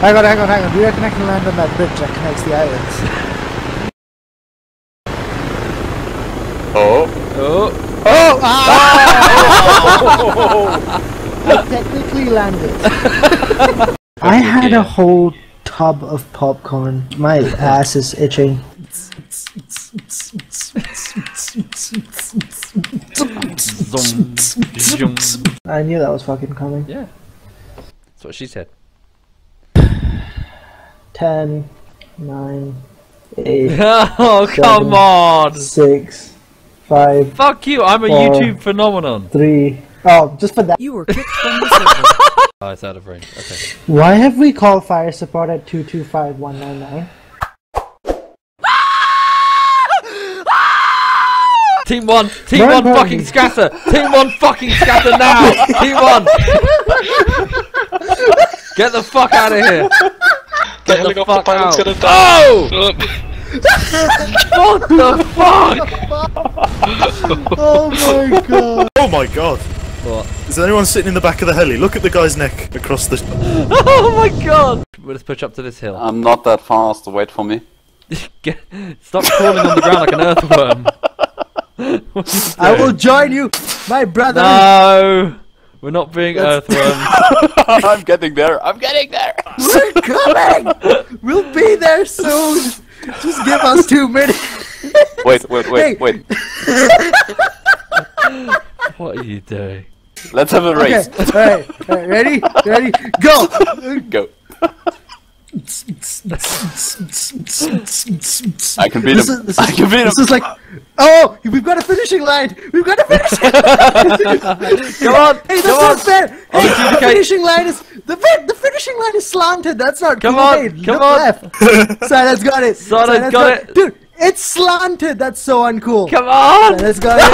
Hang on, hang on, hang on. Do you reckon I can land on that bridge that connects the islands? Oh. Oh, Oh! Ah! I technically landed. I had a whole tub of popcorn. My ass is itching. zoom, zoom. I knew that was fucking coming. Yeah. That's what she said. 10, 9, 8, Oh, come on! 6, 5, Fuck you, I'm a Four. YouTube phenomenon. 3. Oh, just for that. You were kicked from the server. Oh, it's out of range. Okay. Why have we called fire support at 225199? Team one, team More one importantly- fucking scatter! Team one fucking scatter now! team one! Get the fuck out of here! The the helicopter fuck pilot's out! gonna die. Oh! What the fuck? Oh my god! Oh my god! What? Is there anyone sitting in the back of the heli? Look at the guy's neck across the. Oh my god! Let's push up to this hill. I'm not that fast. To wait for me. Stop crawling on the ground like an earthworm. What are you I will join you, my brother! No! We're not being That's- earthworms. I'm getting there. I'm getting there. We're coming! We'll be there soon! Just give us two minutes! Wait, wait, wait, Hey. wait. what are you doing? Let's have a Okay, race. alright, alright, ready? Ready? Go! Go. I can beat This him. is, this I can beat him. this is like, oh, we've got a finishing line! We've got a finishing line! Come on! Hey, that's come not on! fair! Hey, the finishing line is the fin- the finishing line is slanted. That's not Come on, come look on. Left. Silence got it. Silence got it. Dude, it's slanted. That's so uncool. Come on! Silence got it.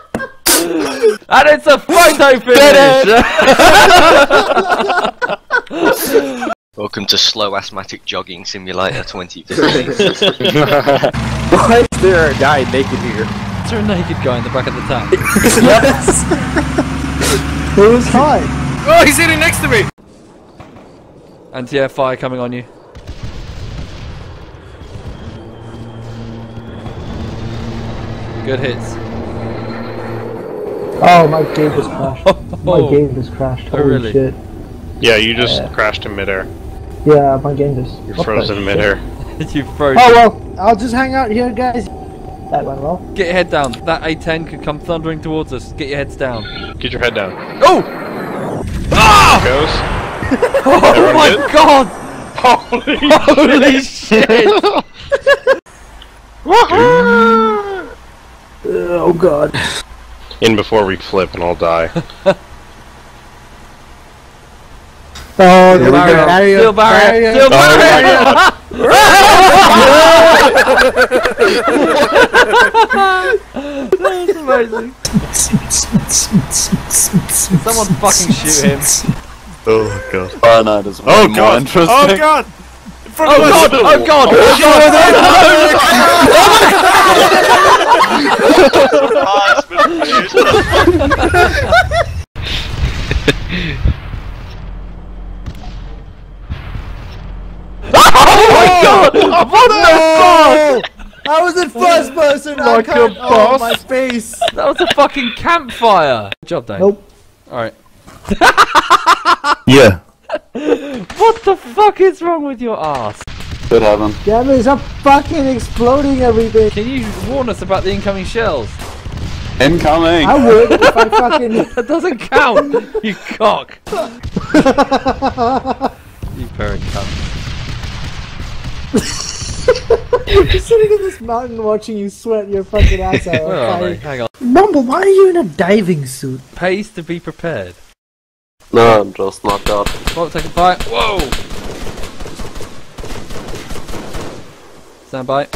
And it's a photo finish! Welcome to Slow Asthmatic Jogging Simulator 2015. Why is there a guy naked here? Is there a naked guy in the back of the tank? yes. it was hot. Oh, he's sitting next to me! Anti-air fire coming on you. Good hits. Oh, my game just crashed. My Oh, game just crashed. Oh, Holy really? shit. Yeah, you just crashed in midair. Yeah, my game just. You're what frozen in shit? midair. you froze. Oh well, I'll just hang out here, guys. That went well. Get your head down. That A10 could come thundering towards us. Get your heads down. Get your head down. Oh! Ah! Goes. Oh Everyone my good? god! Holy Holy shit! Uh, oh god. In before we flip and I'll die. Oh, Steel barrier! barrier. Steel barrier! Steel Oh barrier! That's amazing. Someone fucking shoot him. Oh god. Oh no, there's Oh way more god. interesting. Oh god. In front Oh of us. god! Oh god! Oh my god! What the fuck? I was in first person. Like I a can't. boss. Oh, my face. That was a fucking campfire! Good job, Dave. Nope. Alright. Yeah. What the fuck is wrong with your ass? Could happen. Damn it! Stop fucking exploding everything. Can you warn us about the incoming shells? Incoming. I would if I fucking. That doesn't count, you cock! you parrot cunt. You're sitting in this mountain watching you sweat your fucking ass out. Where are they? Hang on. Mumble, why are you in a diving suit? Pays to be prepared. No, I'm just knocked out. Well, take a bite. Whoa! Stand by.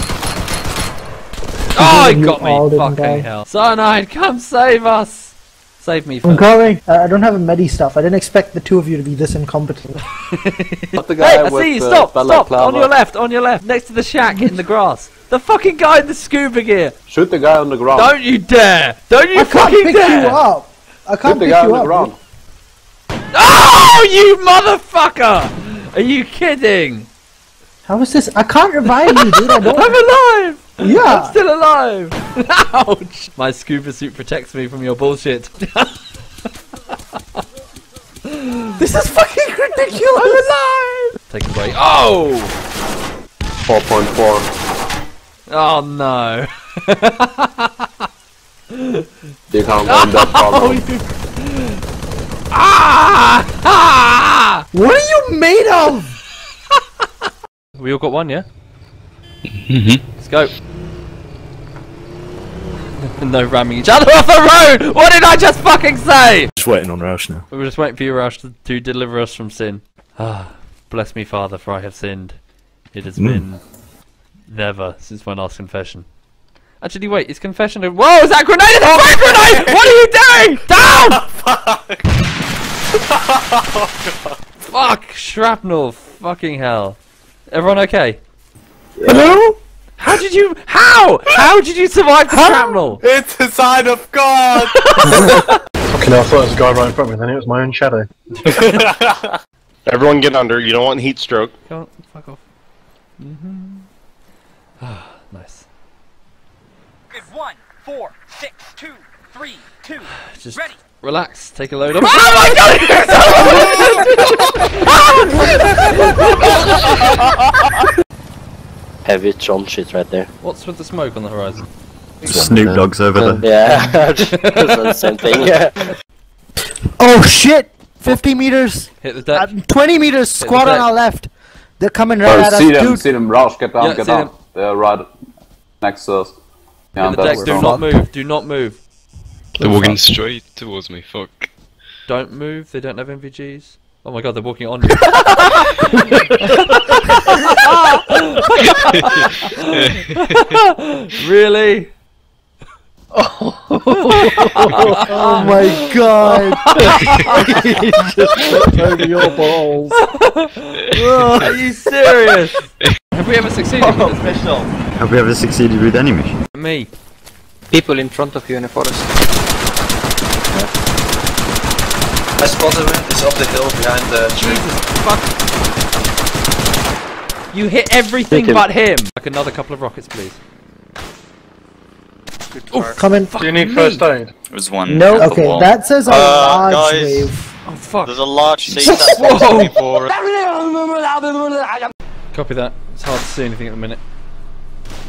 Oh, he got me! didn't Fucking die. hell. Cyanide, come save us! Save me I'm first. coming. Uh, I don't have a medi stuff. I didn't expect the two of you to be this incompetent. Not the Hey, guy I see you! the Stop! Stop! balaclava. On your left, on your left, next to the shack in the grass. The fucking guy in the scuba gear! Shoot the guy on the ground. Don't you dare! Don't you I can't pick dare! you up. I can't the pick guy you on the ground. Oh, you motherfucker! Are you kidding? How is this? I can't revive you, dude. I I'm don't. alive! Yeah. I'm still alive! Ouch! My scuba suit protects me from your bullshit. This is fucking ridiculous. I'm alive! Take a break. Oh! 4.4. Oh no. You can't win that problem. Ah! Ah! What are you made of? We all got one, yeah? Mm-hmm. Let's go. No ramming each other off the road! What did I just fucking say? Just waiting on Roush now. We were just waiting for you, Rush, to, to deliver us from sin. Ah, bless me, Father, for I have sinned. It has Mm. been never since my last confession. Actually, wait, it's confession? A- Whoa, is that grenade? It's a fire grenade! What are you doing? Down! Fuck, shrapnel, fucking hell. Everyone okay? Hello? How did you? How? How did you survive the shrapnel? It's a sign of God! Fucking hell, I thought there was a guy right in front of me, then it was my own shadow. Everyone get under. You don't want heat stroke. Come on, fuck off. Mm-hmm. Ah, nice. Is one, four, six, two, three, two. Just Ready. relax, take a load of. Oh my god! Heavy Tron shit right there. What's with the smoke on the horizon? Snoop Dogg's over there. Yeah, the same thing. Yeah. Oh shit! 50 meters. Hit the deck. Uh, 20 meters. the Squad on our left. They're coming right Oh, at us, see them, dude. see them. Roush, get down, Yeah, get down. them. They're right next to us. Yeah, Hit the deck. Do wrong. not move. Do not move. They're walking straight towards me, fuck. Don't move. They don't have NVGs. Oh my god, they're walking on you. really? Oh my god. he just Over your balls. Are you serious? Have we ever succeeded with this mission? Have we ever succeeded with any mission? Me. People in front of you in the forest. I spotted him. He's up the hill behind the tree. Jesus fuck. You hit everything Hit him. but him. Like another couple of rockets, please. Oh, coming. Fuck Do you need me. first aid? There's one. No, at the okay, wall. that says a Uh, large guys. wave. Oh fuck. There's a large sea Whoa. that's for Copy that. It's hard to see anything at the minute.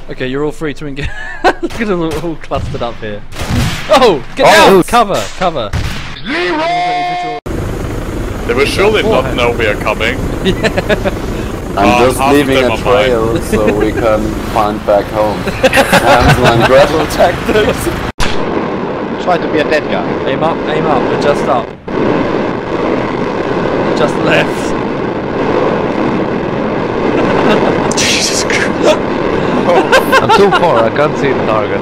Okay, you're all free to engage. Look at them all clustered up here. Oh, get Oh. out! Cover, cover. They will surely not know we are coming. I'm Oh, just leaving a trail so we can find back home. Hansel and Gretel tactics. Try to be a dead guy. Aim up, aim up, adjust up. Just left. Jesus Christ. I'm too far, I can't see the target.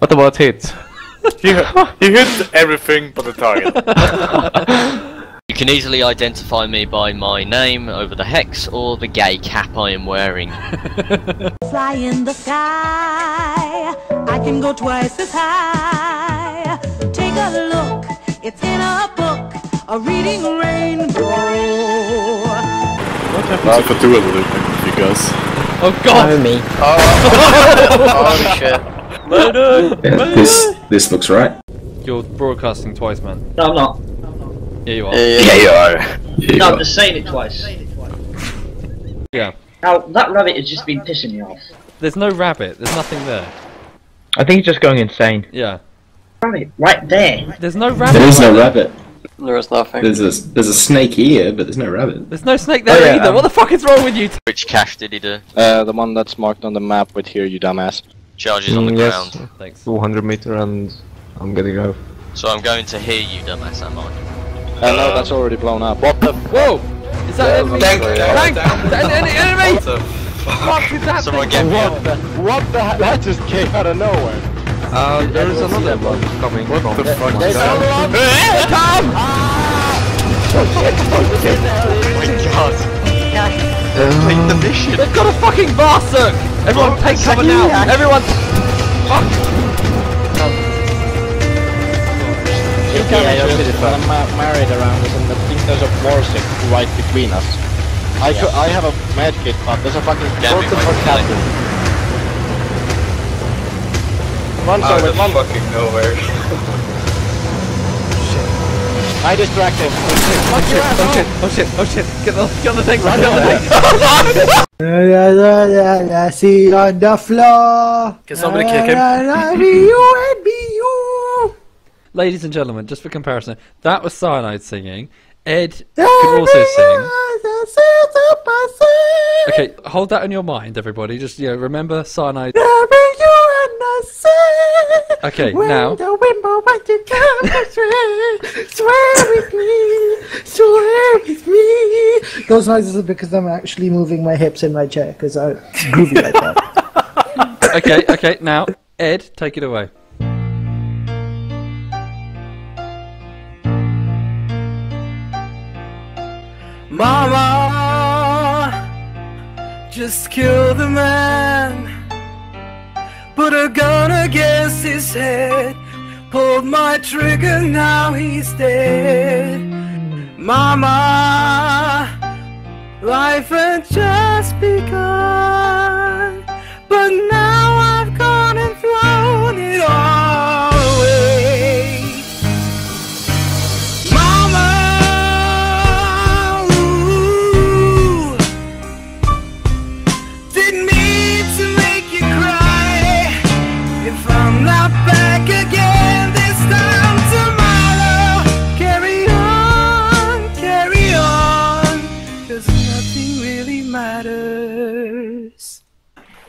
what about hits? He, he hit everything but the target. You can easily identify me by my name over the hex or the gay cap I am wearing. Fly in the sky. I can go twice as high. Take a look, it's in a book, a reading rainbow. What happens if I do a looping with you guys? Oh god! me. Holy shit. Murder! This this looks right. You're broadcasting twice, man. No, I'm not. Yeah, you are. Yeah, you are. No, I'm just saying it twice. Yeah. Now, that rabbit has just been pissing me off. There's no rabbit. There's nothing there. I think he's just going insane. Yeah. Rabbit, right there. There's no rabbit. There is no right rabbit. There is nothing. There's a there's a snake here, but there's no rabbit. There's no snake there Oh, yeah, either. um, what the fuck is wrong with you? T- Which cache did he do? Uh, the one that's marked on the map with here, you dumbass. Charges on the ground. Thanks. 200 meter and I'm getting off. So I'm going to hear you, dumbass, am I? Uh, no, that's already blown up. What the? Whoa! Is that enemy? Tank, Tank! tank, Is that an enemy? What the What is that? Someone thing? get me up. What the? That just came out of nowhere. Uh, there is another one coming what from. the fuck They- is that? Come! Oh my god. Complete the mission. They've got a fucking Varsuk! Everyone take cover now! Everyone! Fuck! you Yeah, carry you're us pretty fun. and ma- married around us, and I think there's a war stick right between us. I Yeah. cou- I have a med kit, but there's a fucking Damn it, broken Michael, for captain. One Out over, of one. fucking nowhere. I distract him. Fuck Oh shit, oh, oh shit, oh shit, oh shit. Get on, get on the thing, run on the thing. See on the floor. Can somebody La, kick him? la, la, be you and be you. Ladies and gentlemen, just for comparison, that was Cyanide singing. Ed can also sing. Okay, hold that in your mind, everybody. Just you know, remember Cyanide. Okay, now The wind blow back to come, swear, swear with me, swear with me. Those noises are because I'm actually moving my hips in my chair because I'm groovy like that. okay, okay, now Ed, take it away. Mama, just kill the man. Put a gun against his head. Pulled my trigger, now he's dead. Mama, life had just begun.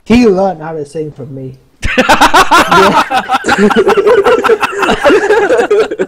He learned how to sing from me.